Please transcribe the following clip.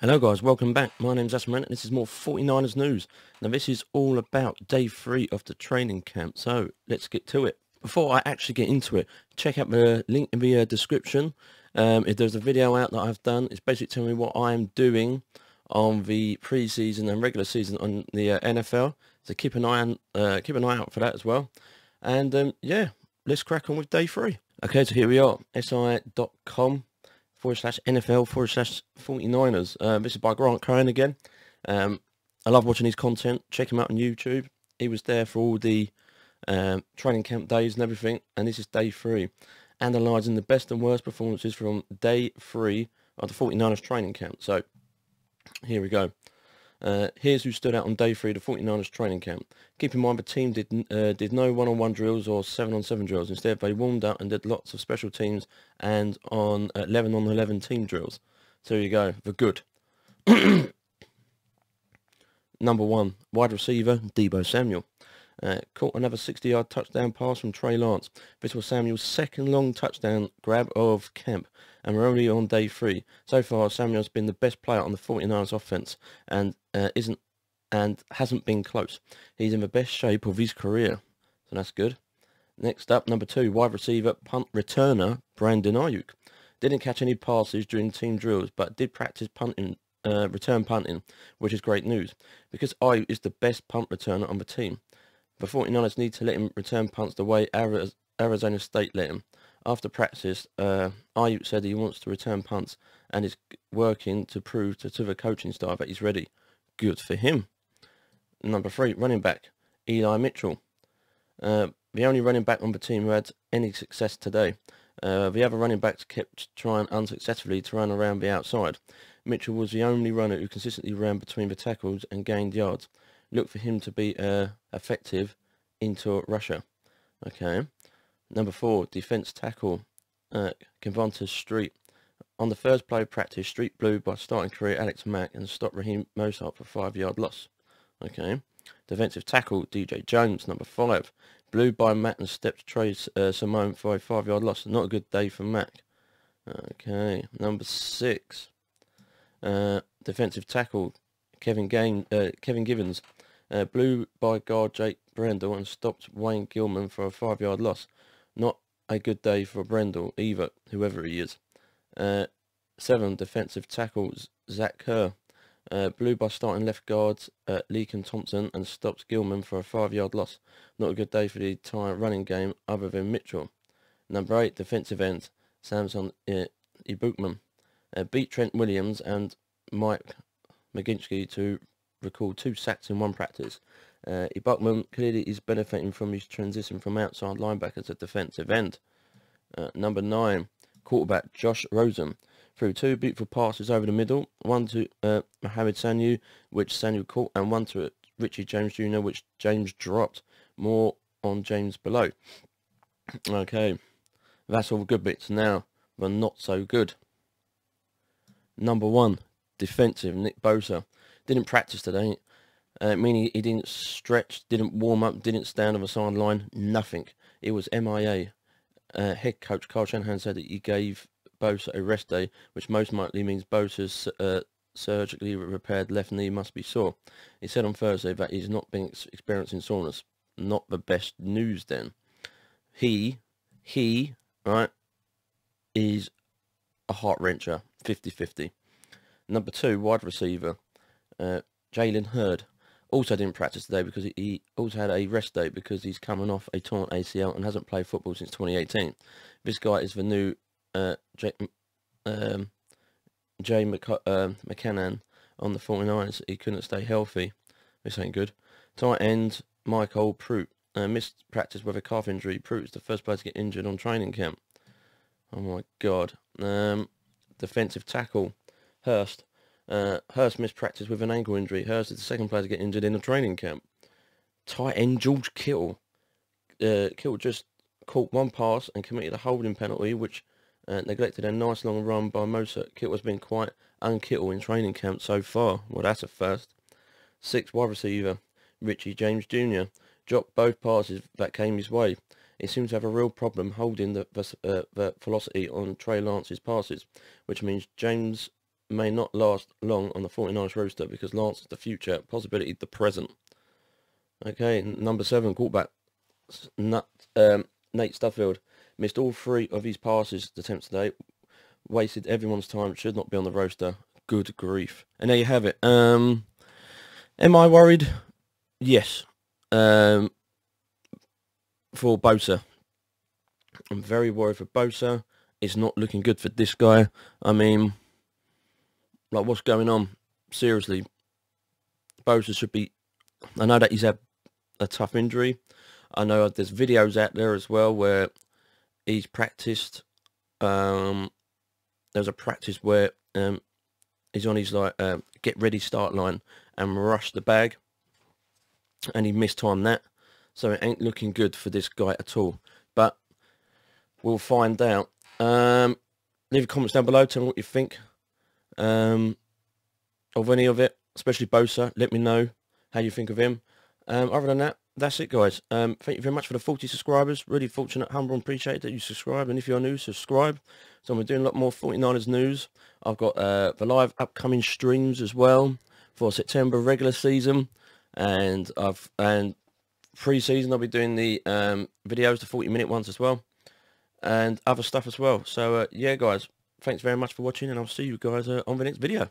Hello guys, welcome back. My name's Asthma Ant and this is more 49ers news. Now this is all about day three of the training camp, so let's get to it. Before I actually get into it, check out the link in the uh, description. Um, if there's a video out that I've done, it's basically telling me what I'm doing on the preseason and regular season on the uh, NFL. So keep an eye on, uh, keep an eye out for that as well. And um, yeah, let's crack on with day three. Okay, so here we are, si.com forward slash NFL forward slash 49ers. Uh, this is by Grant Cohn again. Um, I love watching his content. Check him out on YouTube. He was there for all the um, training camp days and everything. And this is day three. Analysing the best and worst performances from day three of the 49ers training camp. So here we go. Uh, here's who stood out on day three of the 49ers training camp. Keep in mind the team did uh, did no one-on-one drills or seven-on-seven drills. Instead, they warmed up and did lots of special teams and on 11-on-11 team drills. So you go. The good. Number one, wide receiver, Deebo Samuel. Uh, caught another 60-yard touchdown pass from Trey Lance. This was Samuel's second long touchdown grab of camp, and we're only on day three. So far, Samuel's been the best player on the 49ers offense, and uh, isn't and hasn't been close. He's in the best shape of his career, so that's good. Next up, number two, wide receiver, punt returner, Brandon Aiyuk. Didn't catch any passes during team drills, but did practice punting, uh, return punting, which is great news, because Aiyuk is the best punt returner on the team. The 49ers need to let him return punts the way Arizona State let him. After practice, uh, Aiyuk said he wants to return punts and is working to prove to, to the coaching staff that he's ready. Good for him. Number three, running back, Eli Mitchell. Uh, the only running back on the team who had any success today. Uh, the other running backs kept trying unsuccessfully to run around the outside. Mitchell was the only runner who consistently ran between the tackles and gained yards. Look for him to be uh, effective into Russia. Okay. Number four, defense tackle, uh, Kentavius Street. On the first play of practice, Street blew by starting career Alex Mack and stopped Raheem Mostert for five-yard loss. Okay. Defensive tackle, DJ Jones, number five. Blew by Matt and stepped Trey uh, Sermon for a five-yard loss. Not a good day for Mack. Okay. Number six. Uh, defensive tackle, Kevin, Gain, uh, Kevin Givens. Uh, blew by guard Jake Brendel and stopped Wayne Gallman for a five-yard loss. Not a good day for Brendel either, whoever he is. Uh, seven, defensive tackles, Zach Kerr. Uh, blew by starting left guards uh, Laken Tomlinson and stopped Gallman for a five-yard loss. Not a good day for the entire running game other than Mitchell. Number eight, defensive end, Samson uh, Ebukam. Uh, beat Trent Williams and Mike McGlinchey to record two sacks in one practice. Uh, clearly is benefiting from his transition from outside linebacker to defensive end. Uh, number nine, quarterback Josh Rosen threw two beautiful passes over the middle, one to uh, Mohamed Sanu, which Sanu caught, and one to Richie James Jr., which James dropped. More on James below. Okay, that's all the good bits. Now, the not so good. Number one, defensive, Nick Bosa. Didn't practice today, uh, meaning he didn't stretch, didn't warm up, didn't stand on the sideline, nothing. It was MIA. Uh, head coach Kyle Shanahan said that he gave Bosa a rest day, which most likely means Bosa's uh, surgically repaired left knee must be sore. He said on Thursday that he's not been experiencing soreness. Not the best news then. He, he, right, is a heart wrencher, 50-50. Number two, wide receiver, uh, Jalen Hurd. Also didn't practice today because he also had a rest day because he's coming off a torn ACL and hasn't played football since 2018. This guy is the new uh, Jay, um, Jay McC uh, McKinnon on the 49ers. He couldn't stay healthy. This ain't good. Tight end MyCole Pruitt uh, missed practice with a calf injury. Pruitt is the first player to get injured on training camp. Oh my god. Um, defensive tackle Hurst. Uh, Hurst missed practice with an ankle injury. Hurst is the second player to get injured in a training camp. Tight end George Kittle. Uh, Kittle just caught one pass and committed a holding penalty, which uh, neglected a nice long run by Mostert. Kittle has been quite unkittle in training camp so far. Well, that's a first. Six wide receiver, Richie James Jr. dropped both passes that came his way. He seems to have a real problem holding the, uh, the velocity on Trey Lance's passes, which means James may not last long on the 49ers roster because Lance is the future, possibility the present. Okay, number seven, quarterback um, Nate Sudfeld missed all three of his passes attempts today. Wasted everyone's time. Should not be on the roster. Good grief. And there you have it. Um, am I worried? Yes. Um, for Bosa. I'm very worried for Bosa. It's not looking good for this guy. I mean, like what's going on? Seriously, Bosa should be. I know that he's had a tough injury. I know there's videos out there as well where he's practiced. Um, there's a practice where um, he's on his like uh, get ready start line and rush the bag, and he missed time that, so it ain't looking good for this guy at all. But we'll find out. Um, leave comments down below. Tell me what you think um, of any of it, especially Bosa. Let me know how you think of him. Um, other than that, that's it, guys. Um, thank you very much for the 40 subscribers. Really fortunate, humble, and appreciate that you subscribe. And if you're new, subscribe. So we're doing a lot more 49ers news. I've got uh, the live upcoming streams as well for September regular season, and I've and pre-season I'll be doing the um, videos, the 40 minute ones as well, and other stuff as well. So uh, yeah, guys, thanks very much for watching, and I'll see you guys uh, on the next video.